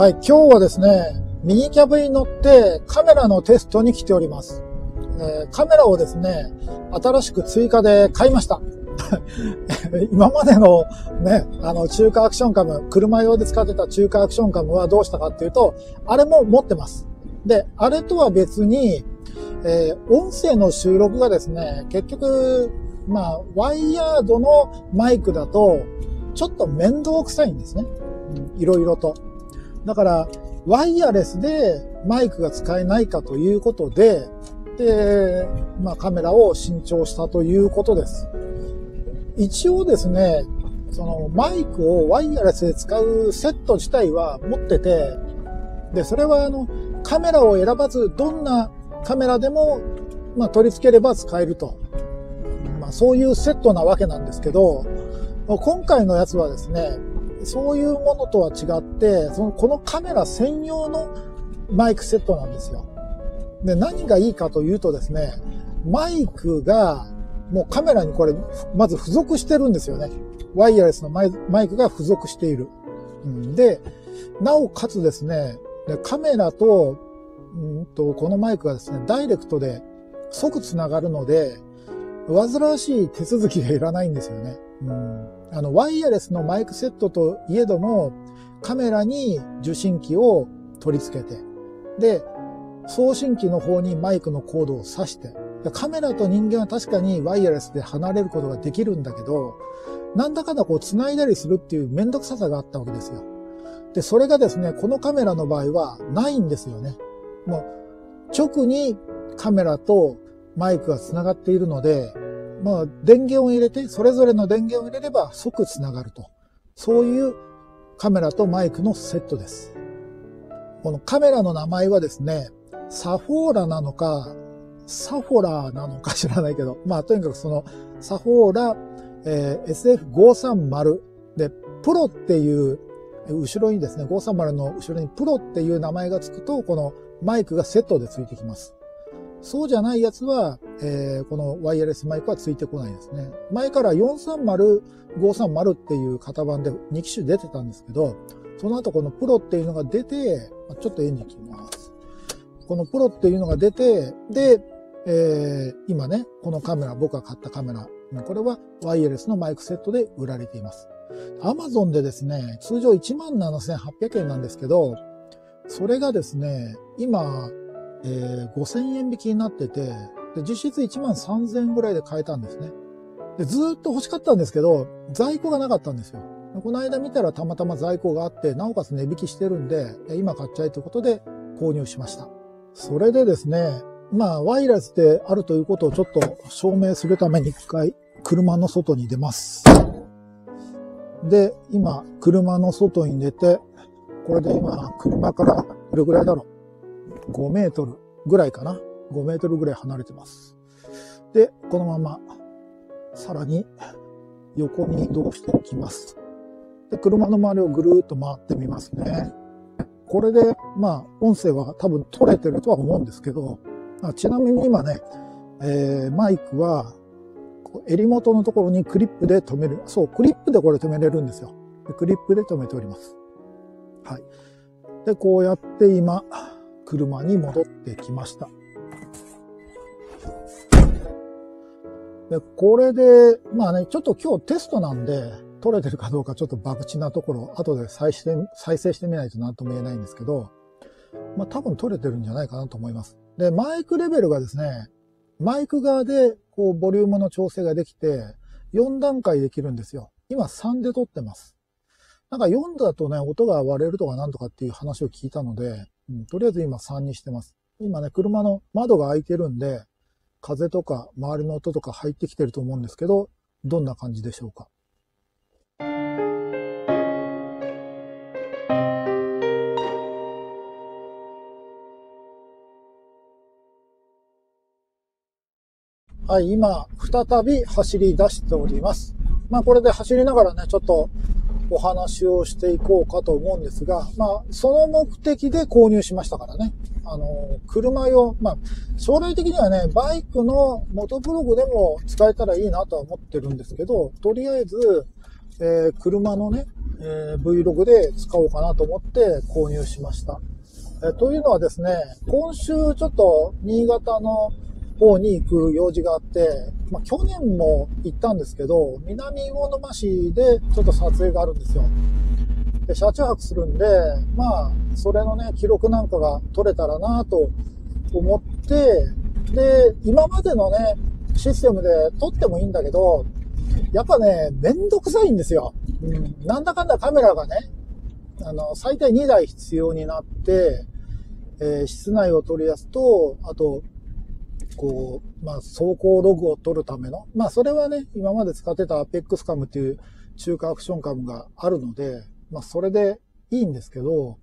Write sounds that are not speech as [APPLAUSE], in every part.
はい、今日はですね、ミニキャブに乗ってカメラのテストに来ております。えーカメラをですね、新しく追加で買いました。[LAUGHS] 今までのね、あの中華アクションカム、車用で使ってた中華アクションカムはどうしたかっていうと、あれも持ってます。で、あれとは別に、えー音声の収録がですね、結局、まあ、ワイヤードのマイクだと、ちょっと面倒くさいんですね。うんいろいろと。だから、ワイヤレスでマイクが使えないかということで、で、まあカメラを新調したということです。一応ですね、そのマイクをワイヤレスで使うセット自体は持ってて、で、それはあの、カメラを選ばず、どんなカメラでも、まあ取り付ければ使えると。まあそういうセットなわけなんですけど、今回のやつはですね、そういうものとは違って、その、このカメラ専用のマイクセットなんですよ。で、何がいいかというとですね、マイクが、もうカメラにこれ、まず付属してるんですよね。ワイヤレスのマイクが付属している。で、なおかつですね、カメラと、うんと、このマイクがですね、ダイレクトで即つながるので、煩わしい手続きがいらないんですよね。うん、あの、ワイヤレスのマイクセットといえども、カメラに受信機を取り付けて、で、送信機の方にマイクのコードを挿して、カメラと人間は確かにワイヤレスで離れることができるんだけど、なんだかんだこう繋いだりするっていうめんどくささがあったわけですよ。で、それがですね、このカメラの場合はないんですよね。もう、直にカメラとマイクが繋がっているので、まあ、電源を入れて、それぞれの電源を入れれば即繋がると。そういうカメラとマイクのセットです。このカメラの名前はですね、サフォーラなのか、サフォラーなのか [LAUGHS] 知らないけど、まあ、とにかくその、サフォーラ、えー SF530 で、プロっていう、後ろにですね、530の後ろにプロっていう名前がつくと、このマイクがセットでついてきます。そうじゃないやつは、えーこのワイヤレスマイクはついてこないですね。前から430、530っていう型番で2機種出てたんですけど、その後このプロっていうのが出て、ちょっと絵に行きます。このプロっていうのが出て、で、えー今ね、このカメラ、僕が買ったカメラ、これはワイヤレスのマイクセットで売られています。アマゾンでですね、通常17,800円なんですけど、それがですね、今、えー5000円引きになってて、で実質1万3000円ぐらいで買えたんですね。でずっと欲しかったんですけど、在庫がなかったんですよ。この間見たらたまたま在庫があって、なおかつ値引きしてるんで、今買っちゃえということで購入しました。それでですね、まあ、ワイヤレスであるということをちょっと証明するために一回車の外に出ます。で、今、車の外に出て、これで今、車からどれぐらいだろう？?5 メートルぐらいかな ?5 メートルぐらい離れてます。で、このまま、さらに横に移動していきます。で、車の周りをぐるーっと回ってみますね。これで、まあ、音声は多分取れてるとは思うんですけど、あちなみに今ね、えーマイクは、襟元のところにクリップで止める。そう、クリップでこれ止めれるんですよ。でクリップで止めております。はい。で、こうやって今、車に戻ってきました。で、これで、まあね、ちょっと今日テストなんで、撮れてるかどうかちょっと博打なところ、後で再生再生してみないと何とも言えないんですけど、まあ多分撮れてるんじゃないかなと思います。で、マイクレベルがですね、マイク側で、こう、ボリュームの調整ができて、4段階できるんですよ。今3で撮ってます。なんか4だとね、音が割れるとかなんとかっていう話を聞いたので、うん、とりあえず今3にしてます。今ね、車の窓が開いてるんで、風とか周りの音とか入ってきてると思うんですけど、どんな感じでしょうか？はい、今、再び走り出しております。まあ、これで走りながらね、ちょっとお話をしていこうかと思うんですが、まあ、その目的で購入しましたからね。あの、車用、まあ、将来的にはね、バイクの元ブログでも使えたらいいなとは思ってるんですけど、とりあえず、えー車のね、えー、Vlog で使おうかなと思って購入しました。えというのはですね、今週ちょっと新潟の方に行く用事があって、まあ、去年も行ったんですけど、南魚沼市でちょっと撮影があるんですよ。で、車中泊するんで、まあ、それのね、記録なんかが取れたらなと思って、で、今までのね、システムで撮ってもいいんだけど、やっぱね、めんどくさいんですよ。うん、なんだかんだカメラがね、あの、最大2台必要になって、えー、室内を取り出すと、あと、こう、まあ、走行ログを取るための、まあ、それはね、今まで使ってた Apex カムっていう中華アクションカムがあるので、まあ、それでいいんですけど、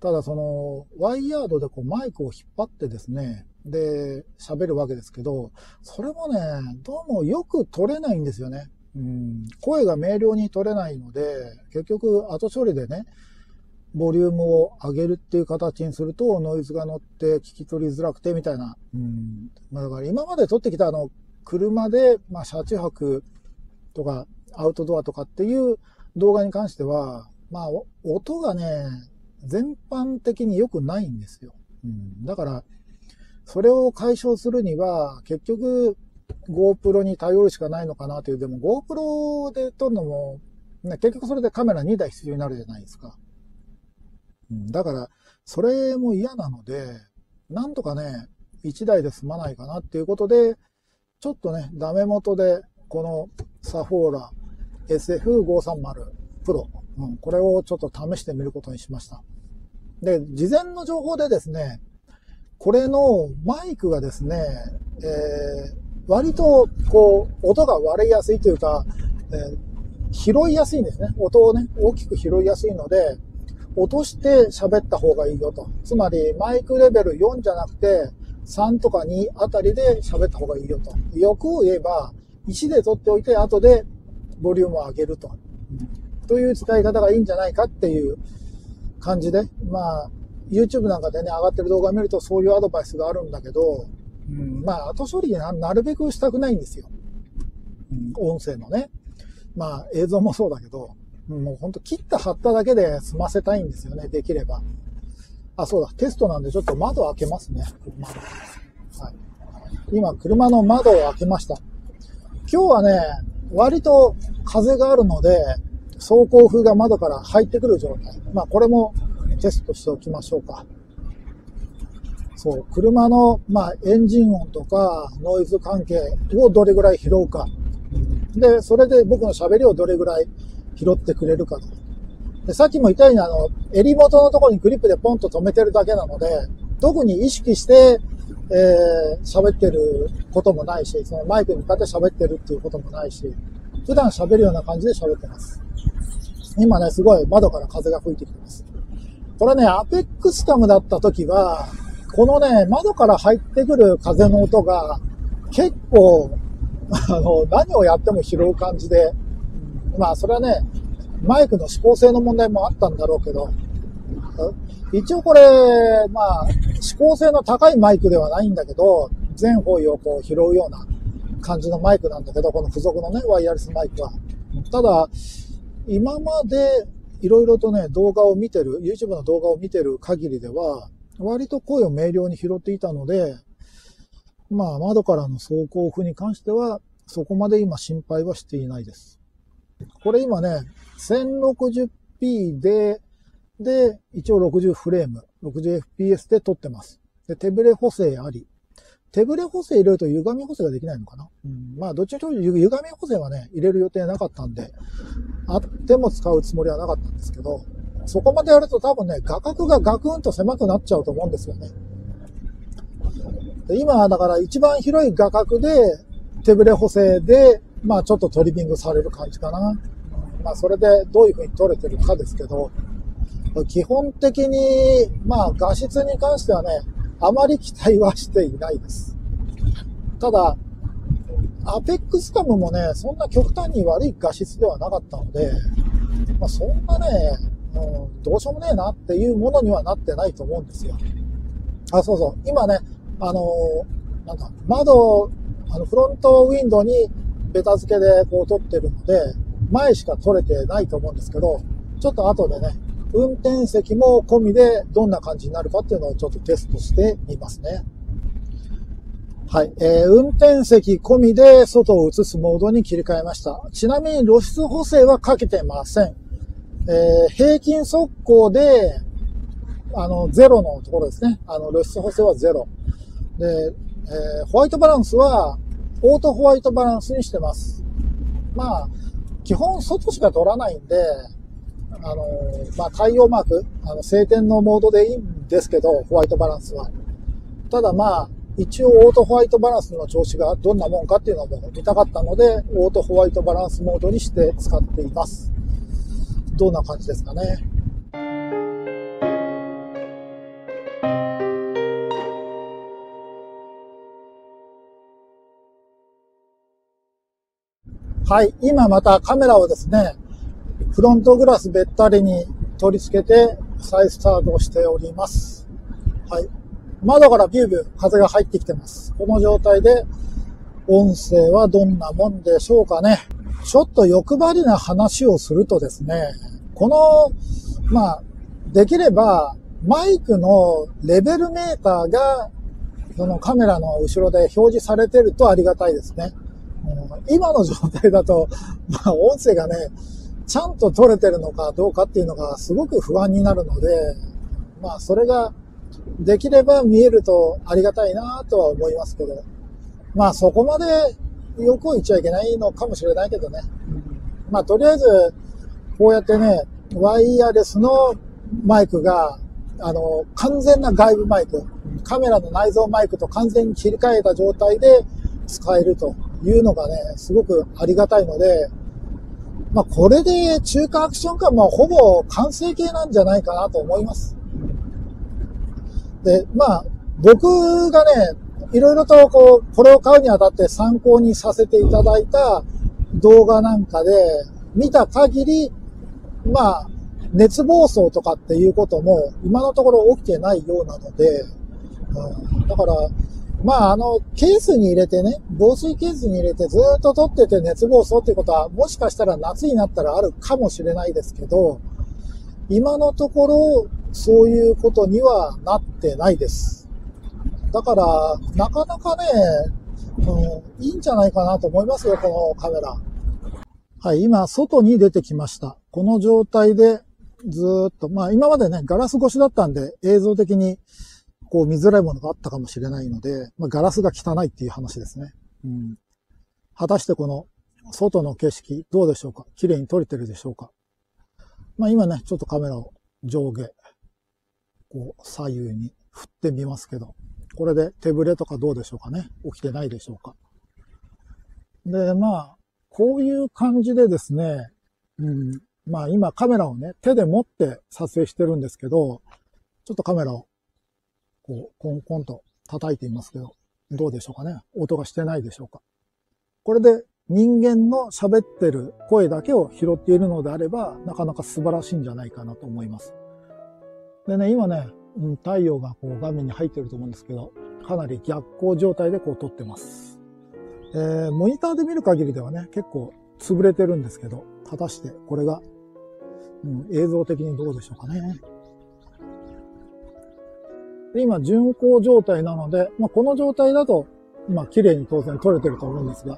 ただその、ワイヤードでこうマイクを引っ張ってですね、で、喋るわけですけど、それもね、どうもよく取れないんですよね。うん、声が明瞭に取れないので、結局後処理でね、ボリュームを上げるっていう形にすると、ノイズが乗って聞き取りづらくてみたいな。うん。まあ、だから今まで撮ってきたあの、車で、まあ、車中泊とか、アウトドアとかっていう動画に関しては、まあ、音がね、全般的に良くないんですよ。うん。だから、それを解消するには、結局、GoPro に頼るしかないのかなという、でも GoPro で撮るのも、ね、結局それでカメラ2台必要になるじゃないですか。うん、だから、それも嫌なので、なんとかね、1台で済まないかなっていうことで、ちょっとね、ダメ元で、このサフォーラ SF530 Pro、うん、これをちょっと試してみることにしました。で、事前の情報でですね、これのマイクがですね、えー、割と、こう、音が割れやすいというか、えー、拾いやすいんですね。音をね、大きく拾いやすいので、落として喋った方がいいよと。つまり、マイクレベル4じゃなくて、3とか2あたりで喋った方がいいよと。欲を言えば、1で取っておいて、後でボリュームを上げると。という使い方がいいんじゃないかっていう感じで、まあ、YouTube なんかでね、上がってる動画を見るとそういうアドバイスがあるんだけど、うん、まあ、後処理ななるべくしたくないんですよ。うん、音声のね。まあ、映像もそうだけど、もうほんと切った貼っただけで済ませたいんですよね、できれば。あ、そうだ、テストなんでちょっと窓開けますね。車はい、今、車の窓を開けました。今日はね、割と風があるので、走行風が窓から入ってくる状態。まあ、これもテストしておきましょうか。そう、車の、まあ、エンジン音とか、ノイズ関係をどれぐらい拾うか。で、それで僕の喋りをどれぐらい拾ってくれるかと。で、さっきも言ったように、あの、襟元のところにクリップでポンと止めてるだけなので、特に意識して、えー、喋ってることもないし、そのマイクに向かって喋ってるっていうこともないし、普段喋るような感じで喋ってます。今ね、すごい窓から風が吹いてきてます。これね、アペックスカムだった時は、このね、窓から入ってくる風の音が、結構、あの、何をやっても拾う感じで、まあ、それはね、マイクの指向性の問題もあったんだろうけど、一応これ、まあ、指向性の高いマイクではないんだけど、全方位をこう拾うような感じのマイクなんだけど、この付属のね、ワイヤレスマイクは。ただ、今までいろいろとね、動画を見てる、YouTube の動画を見てる限りでは、割と声を明瞭に拾っていたので、まあ、窓からの走行風に関しては、そこまで今心配はしていないです。これ今ね、1060p で、で、一応60フレーム、60fps で撮ってます。で、手ブレ補正あり。手ブレ補正入れると歪み補正ができないのかな、うん、まあ、どっちにしろ歪み補正はね、入れる予定なかったんで、あっても使うつもりはなかったんですけど、そこまでやると多分ね、画角がガクンと狭くなっちゃうと思うんですよね。で今、だから一番広い画角で手ブレ補正でまあちょっとトリミングされる感じかな。まあそれでどういう風に撮れてるかですけど、基本的に、まあ画質に関してはね、あまり期待はしていないです。ただ、アペックスカムもね、そんな極端に悪い画質ではなかったので、まあそんなね、もうどうしようもねえなっていうものにはなってないと思うんですよ。あ、そうそう。今ね、あのなんか窓、あのフロントウィンドウにベタ付けでこう撮ってるので、前しか撮れてないと思うんですけど、ちょっと後でね、運転席も込みでどんな感じになるかっていうのをちょっとテストしてみますね。はい。えー、運転席込みで外を映すモードに切り替えました。ちなみに露出補正はかけてません。えー、平均速攻で、あの、ゼロのところですね。あの、露出補正はゼロ。で、えー、ホワイトバランスは、オートホワイトバランスにしてます。まあ、基本外しか取らないんで、あの、まあ、太陽マーク、あの、晴天のモードでいいんですけど、ホワイトバランスは。ただまあ、一応オートホワイトバランスの調子がどんなもんかっていうのも見たかったので、オートホワイトバランスモードにして使っています。どんな感じですかね。はい。今またカメラをですね、フロントグラスべったりに取り付けて再スタートしております。はい。窓からビュービュー風が入ってきてます。この状態で音声はどんなもんでしょうかね。ちょっと欲張りな話をするとですね、この、まあ、できればマイクのレベルメーターがそのカメラの後ろで表示されてるとありがたいですね。今の状態だと、[LAUGHS] まあ、音声がね、ちゃんと取れてるのかどうかっていうのがすごく不安になるので、まあ、それができれば見えるとありがたいなとは思いますけど、まあそこまで欲を言っちゃいけないのかもしれないけどね。まあとりあえず、こうやってね、ワイヤレスのマイクが、あの、完全な外部マイク、カメラの内蔵マイクと完全に切り替えた状態で使えるというのがね、すごくありがたいので、まあこれで中華アクション感、まほぼ完成形なんじゃないかなと思います。で、まあ、僕がね、いろいろとこう、これを買うにあたって参考にさせていただいた動画なんかで見た限り、まあ、熱暴走とかっていうことも今のところ起きてないようなので、うん、だから、まあ、あの、ケースに入れてね、防水ケースに入れてずっと取ってて熱暴走っていうことは、もしかしたら夏になったらあるかもしれないですけど、今のところ、そういうことにはなってないです。だから、なかなかね、うん、いいんじゃないかなと思いますよ、このカメラ。はい、今、外に出てきました。この状態で、ずっと、まあ今までね、ガラス越しだったんで、映像的に、こう見づらいものがあったかもしれないので、まあガラスが汚いっていう話ですね。うん。果たしてこの、外の景色、どうでしょうか？綺麗に撮れてるでしょうか？まあ今ね、ちょっとカメラを上下、こう左右に振ってみますけど、これで手ぶれとかどうでしょうかね？起きてないでしょうか？で、まあ、こういう感じでですね、うん、まあ今カメラをね、手で持って撮影してるんですけど、ちょっとカメラをこう、コンコンと叩いてみますけど、どうでしょうかね？音がしてないでしょうか？これで人間の喋ってる声だけを拾っているのであれば、なかなか素晴らしいんじゃないかなと思います。でね、今ね、うん、太陽がこう画面に入ってると思うんですけど、かなり逆光状態でこう撮ってます。えー、モニターで見る限りではね、結構潰れてるんですけど、果たしてこれが、うん、映像的にどうでしょうかね？で今、巡光状態なので、まあ、この状態だと、まあ、綺麗に当然撮れてると思うんですが、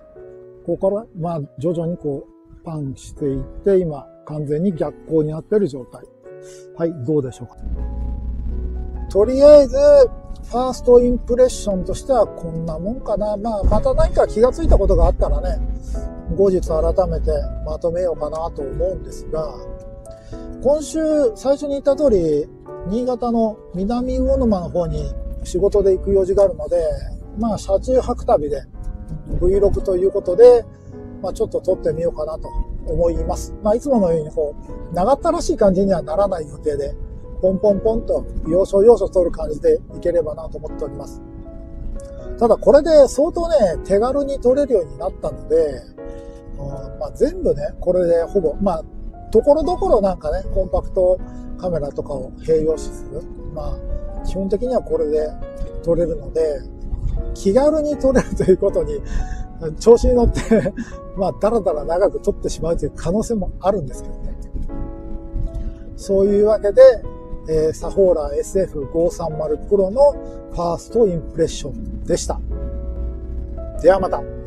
ここから、まあ、徐々にこう、パンしていって、今、完全に逆光になってる状態。はい、どうでしょうか。とりあえず、ファーストインプレッションとしてはこんなもんかな。まあ、また何か気がついたことがあったらね、後日改めてまとめようかなと思うんですが、今週最初に言った通り、新潟の南魚沼の方に仕事で行く用事があるので、まあ、車中泊旅で Vlog ということで、まあ、ちょっと撮ってみようかなと思います。まあ、いつものようにこう、長ったらしい感じにはならない予定で、ポンポンポンと要所要所撮る感じでいければなと思っております。ただこれで相当ね、手軽に撮れるようになったので、まあ、全部ね、これでほぼ、まあ、ところどころなんかね、コンパクトカメラとかを併用する。まあ、基本的にはこれで撮れるので、気軽に撮れるということに [LAUGHS] 調子に乗って [LAUGHS] まあ、だらだら長く撮ってしまうという可能性もあるんですけどね。そういうわけで、えー、サフォーラー SF530 Pro のファーストインプレッションでした。ではまた。